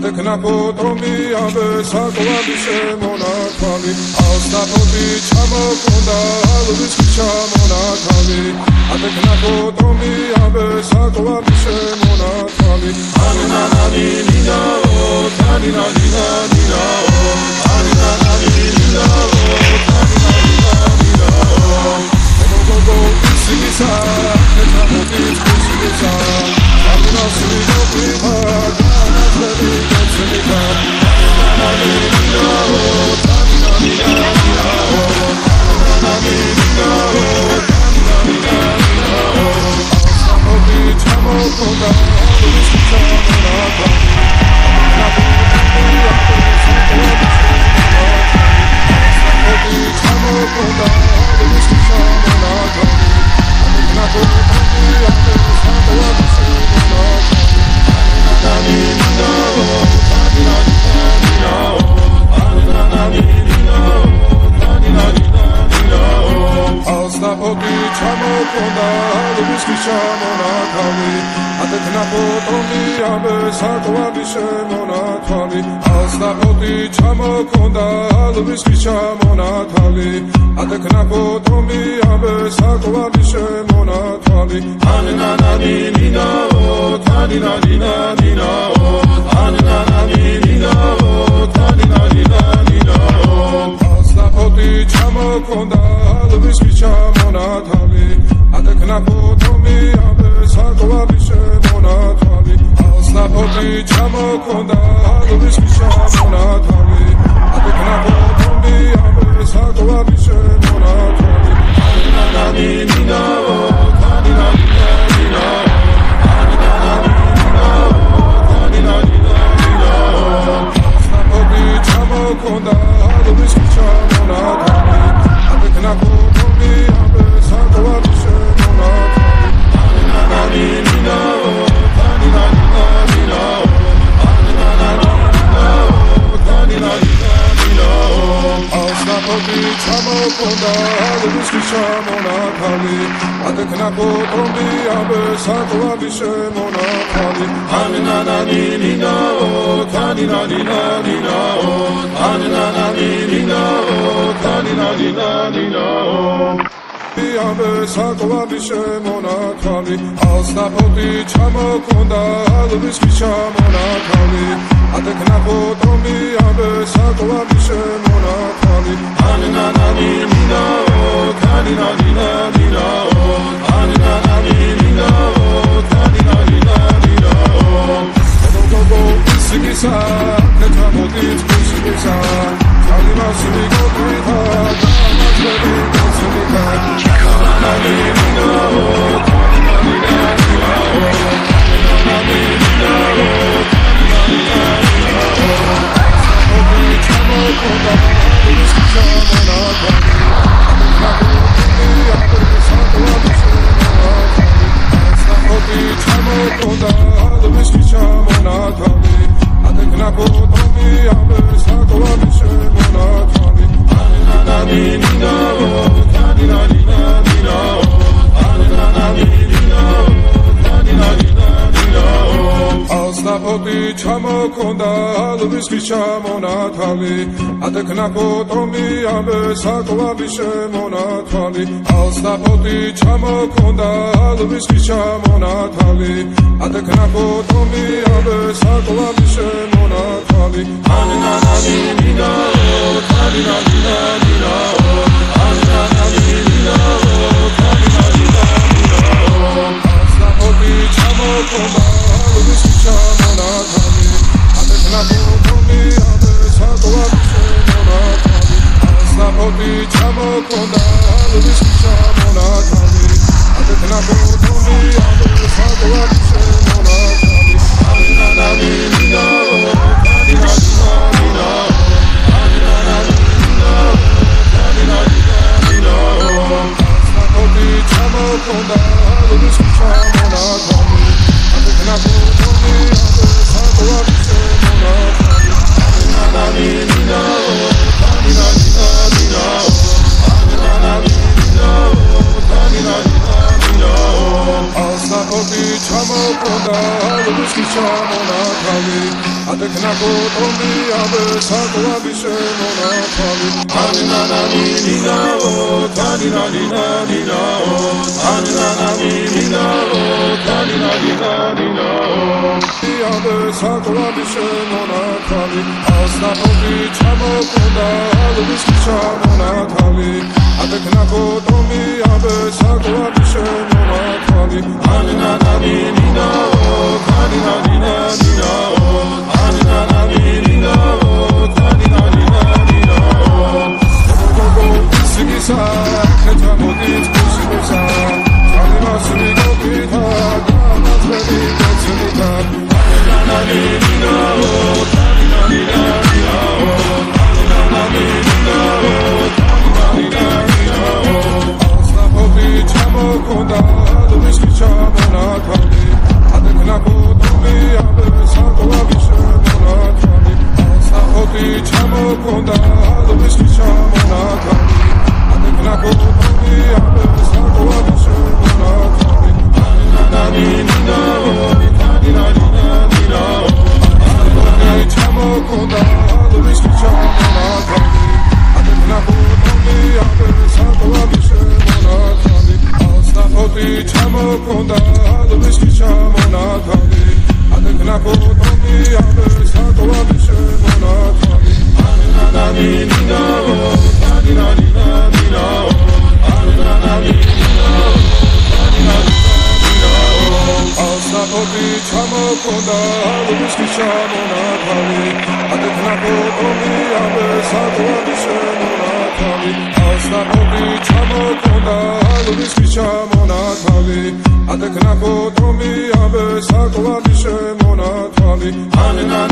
ატეკნა ფოტრომი აბე საკვალი შემონათვალი ასტაფოდი ჩამოკონდა ალვის ჩამონათვალი ატეკნა ფოტრომი აბე საკვალი შემონათვალი ანა ნანი ნინაო თანი ჩამონათავი ატეთ ნაფოტომი ამე საკვარი შემონათავი ალს ნაფოგი ჩამოკონდა ლუსკი ჩამონათავი ატეთ ნაფოტომი ამე საკვარი შემონათავი ანნა ნანი ნინაო თანი ნანი ნინაო ანნა ნანი ნინაო თანი ნანი ნინაო ალს ნაფოგი ჩამოკონდა ლუსკი ჩამონათავი მონათალი ატეკნა ფოთომი აბე საკვარი შემონათალი ასნაფოთი ჩამოკონდა ალვის შემონათალი ატეკნა ფოთომი აბე საკვარი შემონათალი ანანი ნინაო ჩამოკონდა ალვის შემონათალი ატეკნა ფოტრომი აბე საკვარი შემონათალი. ანანანი ნინაო თანინანი ნინაო ანანანი ნინაო თანინანი ნინაო აბე საკვარი შემონათალი ასნაფოთი ჩამოკონდა ალვის შემონათალი ატეკნა ფოტრომი აბე საკვარი შემონათალი ანანანი ჩამოკონდა ალვის ჩამონათალი ატეკნა ფოტრომი ამე საკვარი შემონათალი ალსტაფოთი ჩამოკონდა ალვის ჩამონათალი ატეკნა ფოტრომი ამე საკვარი შემონათალი ანანანი ნინაო თანინანი ნინაო ანანანი ნინაო თანინანი ნინაო ალსტაფოთი ჩამოკონდა ალვის ჩამონათალი ნაფოთი ჩამოკონდა ალვის ჩამოკონდა ლუსკი ჩამონათალი. ატეკ ადეკნა კოტომი აბე საკვალი შემონათალი ანინანანი ნინაო თანინანინანინაო ანინანანი ნინაო თანინანინანინაო აბე საკვალი შემონათალი. ასნაფობი ჩამოკონდა ალბის ჩამონათალი. ადეკნა კოტომი აბე საკვალი კონდა ჩამოკონდა ლუის ჩამონა თავი ადეკნა კოტომი აბე საკვალი შემონა თავი ანანი ნინაო ანანი ნინაო ანანი საფოთი ჩამოკონდა ლუის ჩამონა თავი ადეკნა კოტომი აბე საკვალი შემონა თავი ასაფოთი ჩამოკონდა ლუის ჩამონა თავი ადეკნა კოტომი აბე საკვალი შემონა თავი ანანა